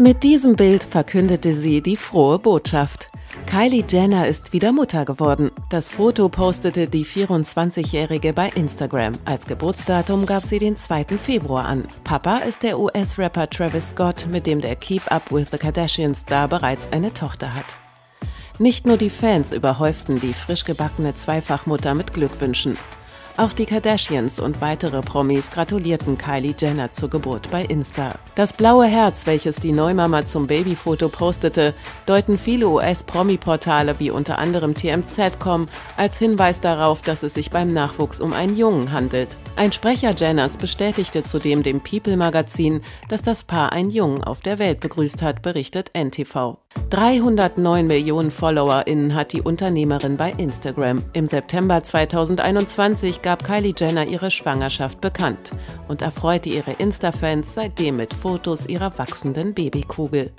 Mit diesem Bild verkündete sie die frohe Botschaft. Kylie Jenner ist wieder Mutter geworden. Das Foto postete die 24-Jährige bei Instagram. Als Geburtsdatum gab sie den 2. Februar an. Papa ist der US-Rapper Travis Scott, mit dem der Keep Up with the Kardashians-Star bereits eine Tochter hat. Nicht nur die Fans überhäuften die frisch gebackene Zweifachmutter mit Glückwünschen. Auch die Kardashians und weitere Promis gratulierten Kylie Jenner zur Geburt bei Insta. Das blaue Herz, welches die Neumama zum Babyfoto postete, deuten viele US-Promi-Portale wie unter anderem TMZ.com als Hinweis darauf, dass es sich beim Nachwuchs um einen Jungen handelt. Ein Sprecher Jenners bestätigte zudem dem People-Magazin, dass das Paar einen Jungen auf der Welt begrüßt hat, berichtet NTV. 309 Millionen FollowerInnen hat die Unternehmerin bei Instagram. Im September 2021 gab Kylie Jenner ihre Schwangerschaft bekannt und erfreute ihre Insta-Fans seitdem mit Fotos ihrer wachsenden Babykugel.